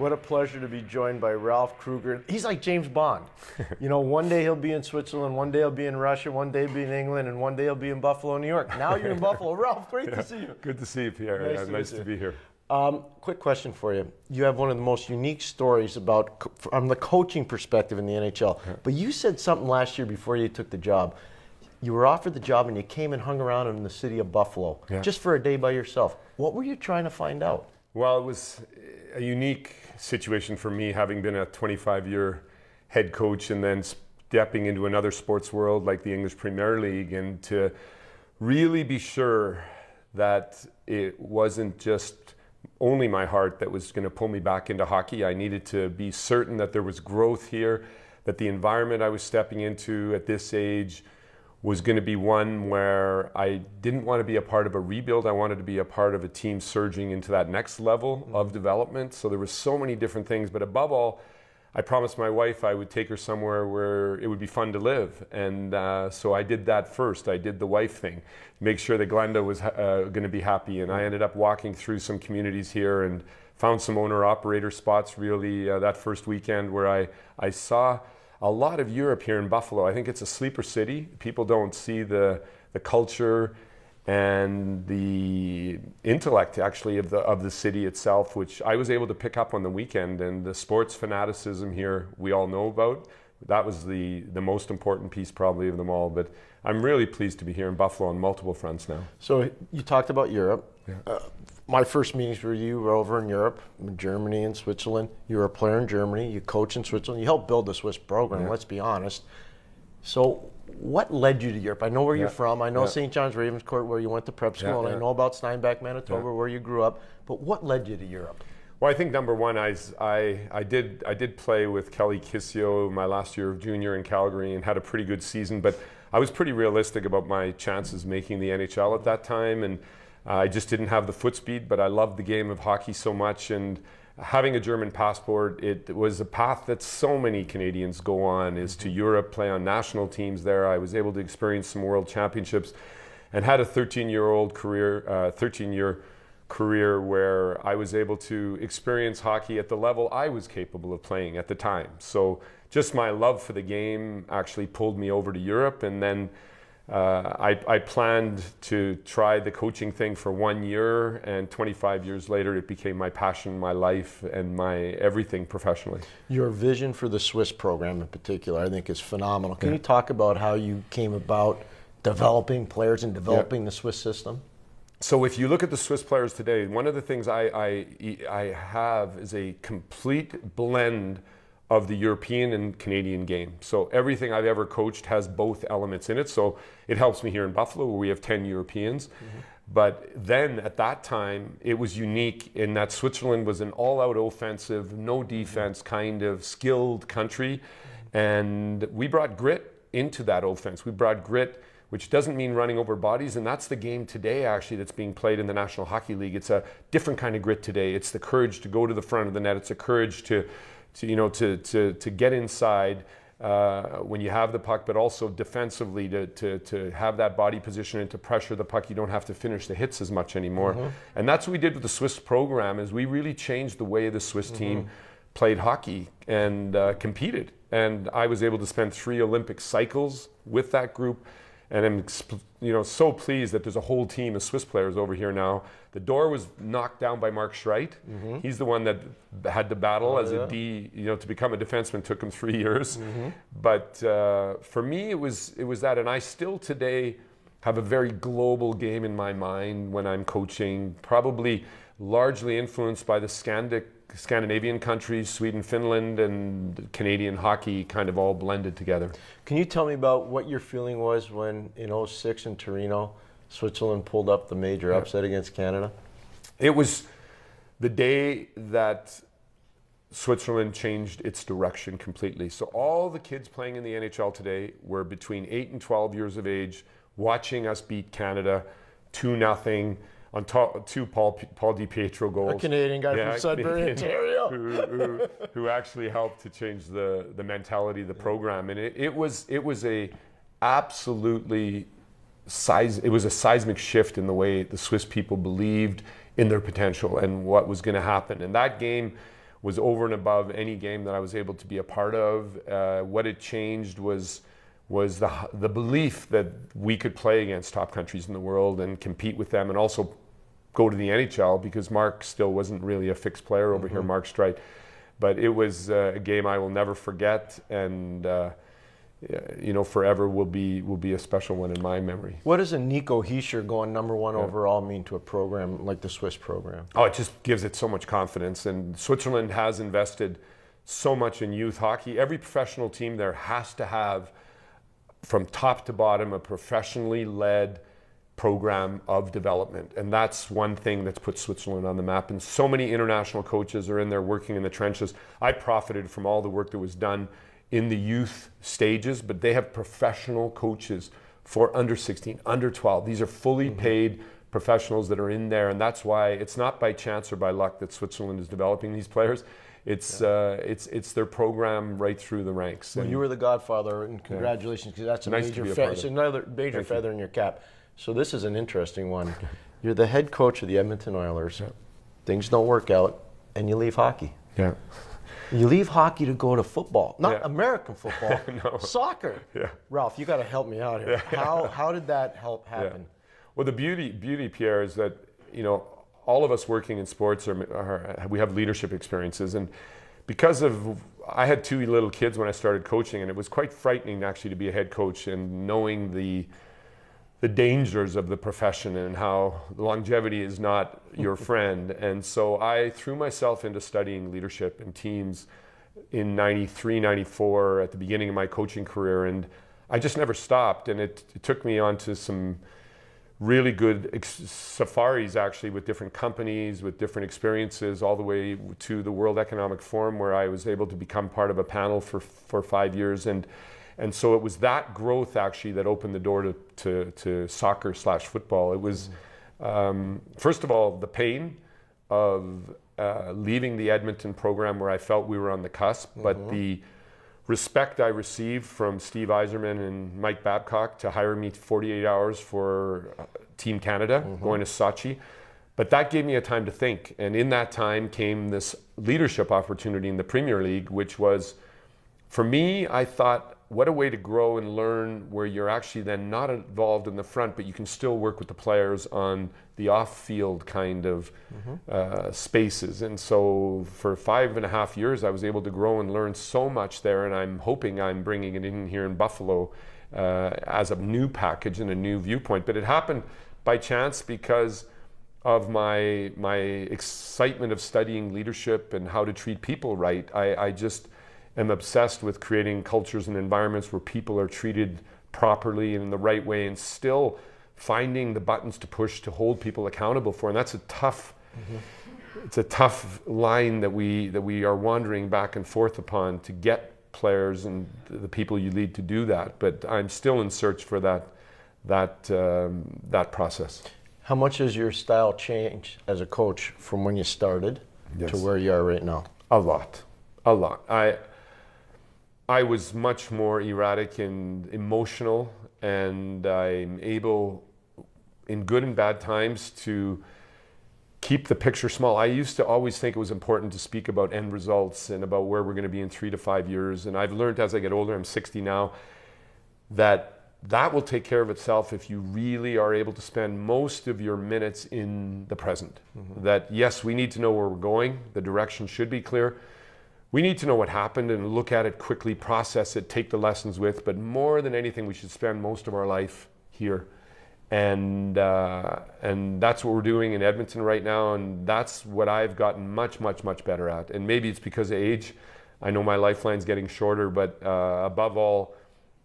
What a pleasure to be joined by Ralph Krueger. He's like James Bond. You know, one day he'll be in Switzerland, one day he'll be in Russia, one day he'll be in England, and one day he'll be in Buffalo, New York. Now you're in Buffalo. Ralph, great to see you. Good to see you, Pierre. Nice Yeah, to Nice, to, be here. Um, quick question for you. You have one of the most unique stories about from the coaching perspective in the NHL. But you said something last year before you took the job. You were offered the job and you came and hung around in the city of Buffalo Yeah. just for a day by yourself. What were you trying to find out? Well, it was a unique situation for me, having been a 25 year head coach and then stepping into another sports world like the English Premier League, and to really be sure that it wasn't just only my heart that was going to pull me back into hockey. I needed to be certain that there was growth here, that the environment I was stepping into at this age was going to be one where I didn't want to be a part of a rebuild. I wanted to be a part of a team surging into that next level of development. So there were so many different things, but above all, I promised my wife I would take her somewhere where it would be fun to live, and uh, so I did that first. I did the wife thing, make sure that Glenda was uh, going to be happy, and I ended up walking through some communities here and found some owner operator spots. Really, uh, that first weekend where I I saw a lot of Europe here in Buffalo. I think it's a sleeper city. People don't see the the culture and the intellect actually of the of the city itself, which I was able to pick up on the weekend. And the sports fanaticism here, we all know about. That was the the most important piece probably of them all. But I'm really pleased to be here in Buffalo on multiple fronts now. So you talked about Europe. Uh, my first meetings with you were over in Europe, in Germany and Switzerland. You were a player in Germany. You coach in Switzerland. You helped build the Swiss program. Let's be honest. So, what led you to Europe? I know where you're from. I know Yeah. St. John's Ravenscourt, where you went to prep school, Yeah, and I know about Steinbach, Manitoba, Yeah. where you grew up. But what led you to Europe? Well, I think number one, I, I, I did I did play with Kelly Kisio my last year of junior in Calgary and had a pretty good season, but I was pretty realistic about my chances making the NHL at that time, and I just didn't have the foot speed. But I loved the game of hockey so much, and having a German passport, it was a path that so many Canadians go on is to Europe, play on national teams there. I was able to experience some world championships, and had a 13-year-old career, uh, 13-year career where I was able to experience hockey at the level I was capable of playing at the time. So just my love for the game actually pulled me over to Europe, and then uh, I, I planned to try the coaching thing for one year, and 25 years later, it became my passion, my life, and my everything professionally. Your vision for the Swiss program in particular, I think, is phenomenal. Can you talk about how you came about developing players and developing the Swiss system? So if you look at the Swiss players today, one of the things I, I, I have is a complete blend of the European and Canadian game. So everything I've ever coached has both elements in it. So it helps me here in Buffalo where we have 10 Europeans. Mm-hmm. But then at that time, it was unique in that Switzerland was an all out offensive, no mm-hmm. defense kind of skilled country. And we brought grit into that offense. We brought grit, which doesn't mean running over bodies. And that's the game today, actually, that's being played in the National Hockey League. It's a different kind of grit today. It's the courage to go to the front of the net, it's a courage to, to you know, to, to, to get inside. Uh, when you have the puck, but also defensively to, to, to have that body position and to pressure the puck, you don't have to finish the hits as much anymore. And that's what we did with the Swiss program. Is we really changed the way the Swiss team played hockey and uh, competed. And I was able to spend three Olympic cycles with that group, and I'm you know so pleased that there's a whole team of Swiss players over here now. The door was knocked down by Mark Streit. He's the one that had to battle as a D. You know, to become a defenseman took him three years. But uh, for me, it was it was that, and I still today have a very global game in my mind when I'm coaching. Probably largely influenced by the Scandic Scandinavian countries, Sweden, Finland, and Canadian hockey kind of all blended together. Can you tell me about what your feeling was when in 06 in Torino, Switzerland pulled up the major upset against Canada? It was the day that Switzerland changed its direction completely. So all the kids playing in the NHL today were between 8 and 12 years of age watching us beat Canada 2 nothing on top, two Paul Paul DiPietro goals. A Canadian guy from Sudbury, Ontario. who, who, who actually helped to change the, the mentality of the program. And it, it was it was a absolutely size it was a seismic shift in the way the Swiss people believed in their potential and what was going to happen. And that game was over and above any game that I was able to be a part of. Uh, what it changed was was the the belief that we could play against top countries in the world and compete with them, and also go to the NHL because Mark still wasn't really a fixed player over mm-hmm. here, Mark Streit. But it was uh, a game I will never forget, and uh, you know, forever will be will be a special one in my memory. What does a Nico Hischier going number one yeah. overall mean to a program like the Swiss program? Oh, it just gives it so much confidence, and Switzerland has invested so much in youth hockey. Every professional team there has to have, from top to bottom, a professionally led program of development. And that's one thing that's put Switzerland on the map. And so many international coaches are in there working in the trenches. I profited from all the work that was done in the youth stages, but they have professional coaches for under 16, under 12. These are fully mm-hmm. paid professionals that are in there. And that's why it's not by chance or by luck that Switzerland is developing these players it's yeah. uh, it's it's their program right through the ranks. Well, you were the godfather, and congratulations because that's a nice major fe- it's another major Thank feather you. in your cap. So this is an interesting one. You're the head coach of the Edmonton Oilers. Yeah. Things don't work out, and you leave hockey. Yeah. You leave hockey to go to football, not yeah. American football, no. soccer. Yeah. Ralph, you got to help me out here. Yeah. How how did that help happen? Well, the beauty beauty Pierre is that you know all of us working in sports are, are we have leadership experiences and because of I had two little kids when I started coaching and it was quite frightening actually to be a head coach and knowing the the dangers of the profession and how longevity is not your friend. And so I threw myself into studying leadership and teams in 93, 94 at the beginning of my coaching career. And I just never stopped. And it, it took me onto some really good ex- safaris actually with different companies, with different experiences, all the way to the World Economic Forum, where I was able to become part of a panel for, for five years. And and so it was that growth actually that opened the door to, to, to soccer slash football. It was, um, first of all, the pain of uh, leaving the Edmonton program where I felt we were on the cusp, mm-hmm. but the respect I received from Steve Yzerman and Mike Babcock to hire me 48 hours for uh, Team Canada, mm-hmm. going to Sochi. But that gave me a time to think. And in that time came this leadership opportunity in the Premier League, which was, for me, I thought what a way to grow and learn where you're actually then not involved in the front, but you can still work with the players on the off field kind of mm-hmm. uh, spaces. And so for five and a half years, I was able to grow and learn so much there. And I'm hoping I'm bringing it in here in Buffalo uh, as a new package and a new viewpoint. But it happened by chance because of my my excitement of studying leadership and how to treat people right. I, I just am obsessed with creating cultures and environments where people are treated properly and in the right way and still finding the buttons to push to hold people accountable for. And that's a tough mm-hmm. it's a tough line that we that we are wandering back and forth upon to get players and the people you lead to do that. But i'm still in search for that that um, that process. How much has your style changed as a coach from when you started yes. to where you are right now? A lot. A lot. I I was much more erratic and emotional, and I'm able, in good and bad times, to keep the picture small. I used to always think it was important to speak about end results and about where we're going to be in three to five years. And I've learned as I get older, I'm 60 now, that that will take care of itself if you really are able to spend most of your minutes in the present. Mm-hmm. That yes, we need to know where we're going, the direction should be clear we need to know what happened and look at it quickly, process it, take the lessons with. But more than anything, we should spend most of our life here, and uh, and that's what we're doing in Edmonton right now. And that's what I've gotten much, much, much better at. And maybe it's because of age. I know my lifeline's getting shorter, but uh, above all,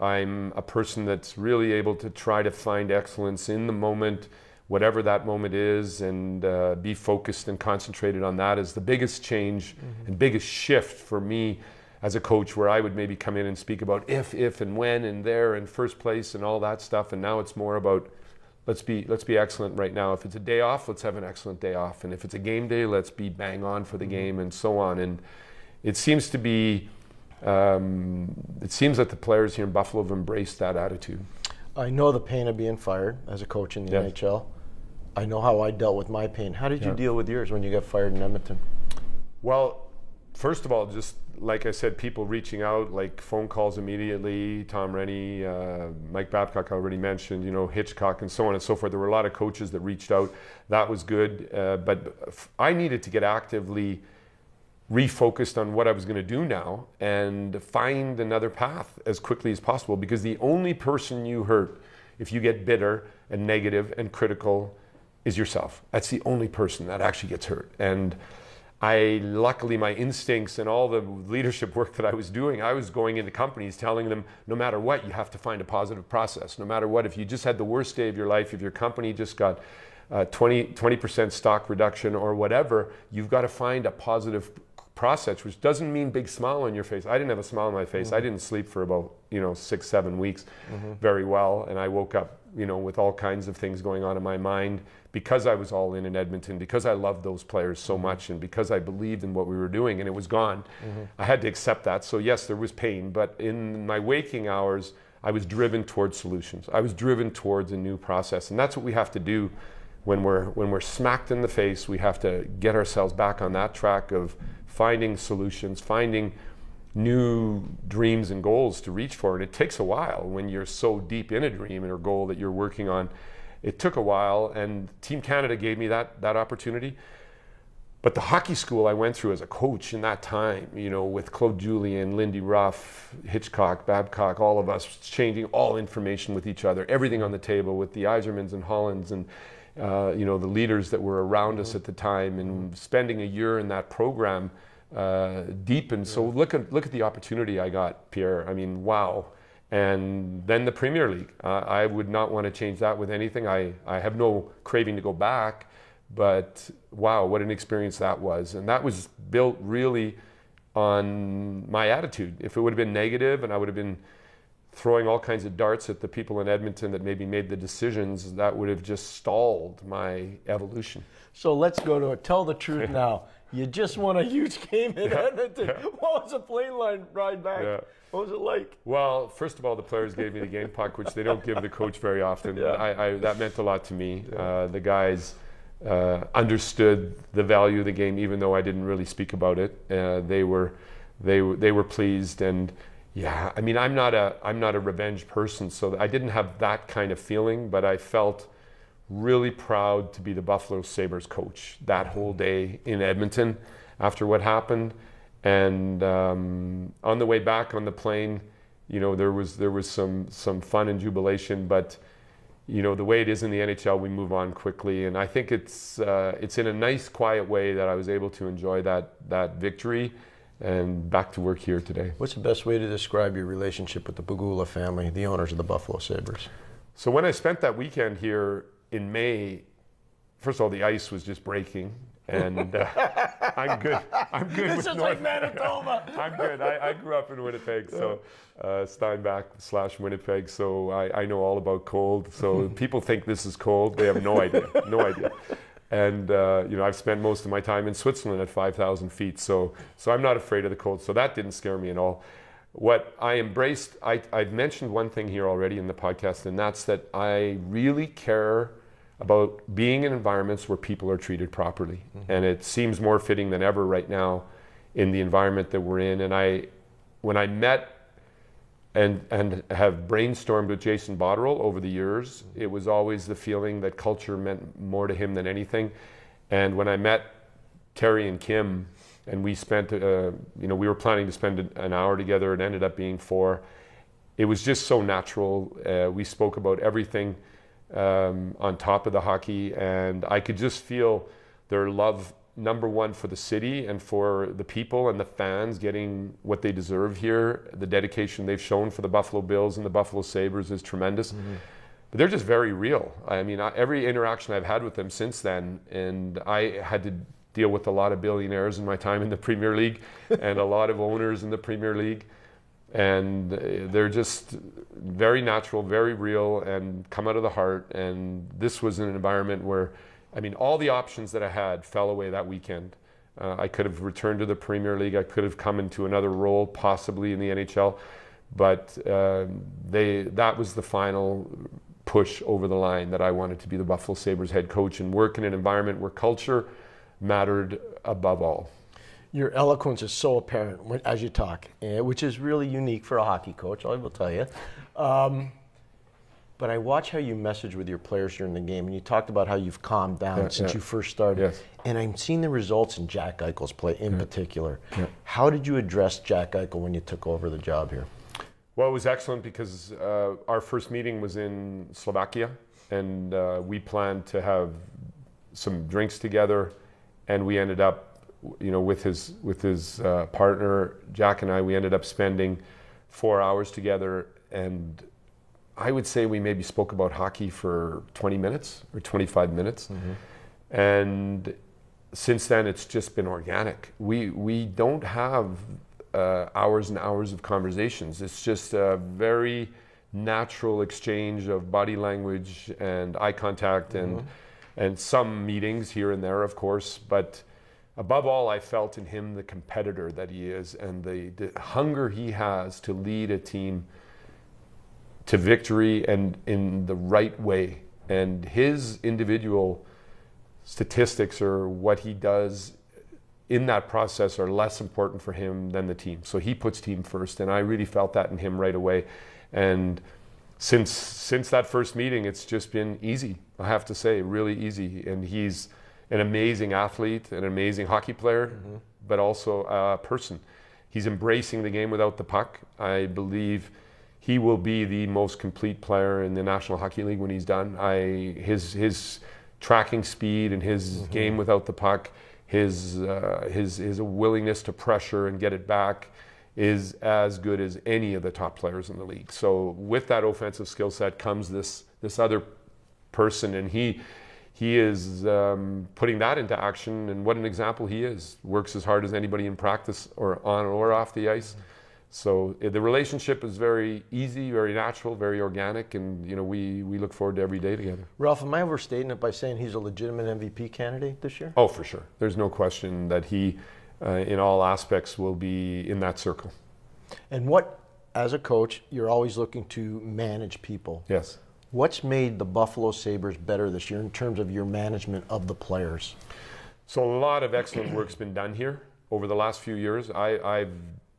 I'm a person that's really able to try to find excellence in the moment whatever that moment is and uh, be focused and concentrated on that is the biggest change mm-hmm. and biggest shift for me as a coach where I would maybe come in and speak about if, if and when and there and first place and all that stuff. And now it's more about let's be let's be excellent right now. If it's a day off, let's have an excellent day off. And if it's a game day, let's be bang on for the mm-hmm. game and so on. And it seems to be um, it seems that the players here in Buffalo have embraced that attitude. I know the pain of being fired as a coach in the yes. NHL. I know how I dealt with my pain. How did you yeah. deal with yours when you got fired in Edmonton? Well, first of all, just like I said, people reaching out, like phone calls immediately. Tom Rennie, uh, Mike Babcock, I already mentioned, you know, Hitchcock, and so on and so forth. There were a lot of coaches that reached out. That was good. Uh, but I needed to get actively refocused on what I was going to do now and find another path as quickly as possible because the only person you hurt if you get bitter and negative and critical is yourself. That's the only person that actually gets hurt. And I luckily my instincts and all the leadership work that I was doing, I was going into companies telling them no matter what, you have to find a positive process. No matter what, if you just had the worst day of your life, if your company just got uh, 20 percent stock reduction or whatever, you've got to find a positive process, which doesn't mean big smile on your face. I didn't have a smile on my face. Mm-hmm. I didn't sleep for about you know six, seven weeks mm-hmm. very well, and I woke up you know with all kinds of things going on in my mind because I was all in in Edmonton, because I loved those players so mm-hmm. much, and because I believed in what we were doing, and it was gone. Mm-hmm. I had to accept that. So yes, there was pain, but in my waking hours, I was driven towards solutions. I was driven towards a new process, and that's what we have to do when we're when we're smacked in the face. We have to get ourselves back on that track of finding solutions, finding new dreams and goals to reach for. And it takes a while when you're so deep in a dream or goal that you're working on it took a while, and Team Canada gave me that, that opportunity. But the hockey school I went through as a coach in that time, you know, with Claude Julien, Lindy Ruff, Hitchcock, Babcock, all of us changing all information with each other, everything on the table with the Yzermans and Hollands and, uh, you know, the leaders that were around us at the time and spending a year in that program uh, deepened. So look at, look at the opportunity I got, Pierre. I mean, wow and then the Premier League. Uh, I would not want to change that with anything. I, I have no craving to go back, but wow, what an experience that was. And that was built really on my attitude. If it would have been negative and I would have been throwing all kinds of darts at the people in Edmonton that maybe made the decisions, that would have just stalled my evolution. So let's go to it. Tell the truth now. You just won a huge game in yeah. Edmonton. Yeah. What was the plane line ride back? Yeah. What was it like? Well, first of all, the players gave me the game puck, which they don't give the coach very often. Yeah. I, I, that meant a lot to me. Uh, the guys uh, understood the value of the game, even though I didn't really speak about it. Uh, they were, they were, they were pleased, and yeah, I mean, I'm not a, I'm not a revenge person, so I didn't have that kind of feeling, but I felt really proud to be the Buffalo Sabres coach that whole day in Edmonton after what happened. And um, on the way back on the plane, you know, there was there was some some fun and jubilation, but you know, the way it is in the NHL, we move on quickly, and I think it's uh, it's in a nice, quiet way that I was able to enjoy that that victory, and back to work here today. What's the best way to describe your relationship with the Pegula family, the owners of the Buffalo Sabres? So when I spent that weekend here in May, first of all, the ice was just breaking and uh, I'm good. I'm good. This is North. like Manitoba. I'm good. I, I, grew up in Winnipeg, so uh, Steinbach slash Winnipeg, so I, I, know all about cold. So people think this is cold. They have no idea. No idea. And uh, you know, I've spent most of my time in Switzerland at 5,000 feet, so so I'm not afraid of the cold. So that didn't scare me at all. What I embraced, I, I've mentioned one thing here already in the podcast, and that's that I really care about being in environments where people are treated properly. Mm-hmm. And it seems more fitting than ever right now in the environment that we're in. And I, when I met and, and have brainstormed with Jason Botterill over the years, it was always the feeling that culture meant more to him than anything. And when I met Terry and Kim, and we spent, uh, you know, we were planning to spend an hour together. It ended up being four. It was just so natural. Uh, we spoke about everything um, on top of the hockey, and I could just feel their love number one for the city and for the people and the fans getting what they deserve here. The dedication they've shown for the Buffalo Bills and the Buffalo Sabres is tremendous. Mm-hmm. But they're just very real. I mean, every interaction I've had with them since then, and I had to deal with a lot of billionaires in my time in the Premier League and a lot of owners in the Premier League and they're just very natural, very real, and come out of the heart. And this was an environment where, I mean, all the options that I had fell away that weekend. Uh, I could have returned to the Premier League. I could have come into another role, possibly in the NHL, but uh, they that was the final push over the line that I wanted to be the Buffalo Sabres head coach and work in an environment where culture mattered above all. Your eloquence is so apparent when, as you talk, eh, which is really unique for a hockey coach. I will tell you. Um, but I watch how you message with your players during the game, and you talked about how you've calmed down Yeah, since yeah. you first started. Yes. And I'm seeing the results in Jack Eichel's play in particular. How did you address Jack Eichel when you took over the job here? Well, it was excellent because uh, our first meeting was in Slovakia, and uh, we planned to have some drinks together, and we ended up, you know, with his with his uh, partner Jack and I, we ended up spending four hours together, and I would say we maybe spoke about hockey for 20 minutes or 25 minutes, and since then it's just been organic. We we don't have uh, hours and hours of conversations. It's just a very natural exchange of body language and eye contact and and some meetings here and there, of course, but. Above all, I felt in him the competitor that he is and the, the hunger he has to lead a team to victory and in the right way. And his individual statistics or what he does in that process are less important for him than the team. So he puts team first, and I really felt that in him right away. And since since that first meeting, it's just been easy. I have to say, really easy. And he's an amazing athlete, an amazing hockey player, but also a person. He's embracing the game without the puck. I believe he will be the most complete player in the National Hockey League when he's done. I his his tracking speed and his game without the puck, his uh, his his willingness to pressure and get it back is as good as any of the top players in the league. So with that offensive skill set comes this this other person, and he he is um, putting that into action. And what an example he is! Works as hard as anybody in practice or on or off the ice. So uh, the relationship is very easy, very natural, very organic, and you know we we look forward to every day together. Ralph, am I overstating it by saying he's a legitimate MVP candidate this year? Oh, for sure. There's no question that he, uh, in all aspects, will be in that circle. And what, as a coach, you're always looking to manage people. Yes. What's made the Buffalo Sabres better this year in terms of your management of the players? So a lot of excellent work's been done here over the last few years. I, I've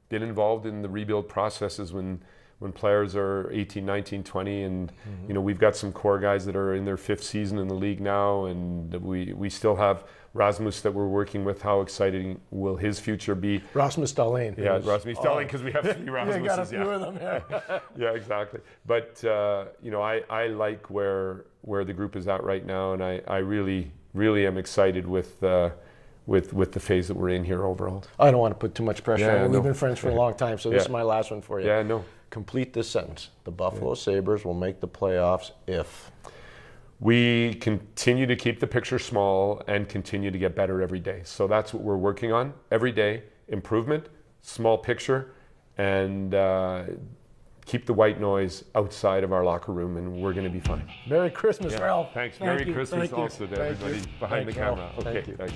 been involved in the rebuild processes when when players are 18, 19, 20, and you know we've got some core guys that are in their fifth season in the league now, and we we still have Rasmus that we're working with. How exciting will his future be? Rasmus Dahlin. Yeah, Rasmus Stelling because we have three Yeah, got a Rasmuses. few Yeah. of them. Yeah. yeah, exactly. But uh, you know, I, I like where where the group is at right now, and I, I really really am excited with uh, with with the phase that we're in here overall. I don't want to put too much pressure Yeah, on you. We've know. been friends for a long time, so this is my last one for you. Yeah, no, Complete this sentence. The Buffalo Sabres will make the playoffs if. we continue to keep the picture small and continue to get better every day. So that's what we're working on every day: improvement, small picture, and. Uh, Keep the white noise outside of our locker room, and we're going to be fine. Merry Christmas, Ralph. Thanks. Thank Merry you. Christmas Thank you. also to Thank everybody you. behind Thanks, the camera. Ralph. Okay, Thank you. thanks.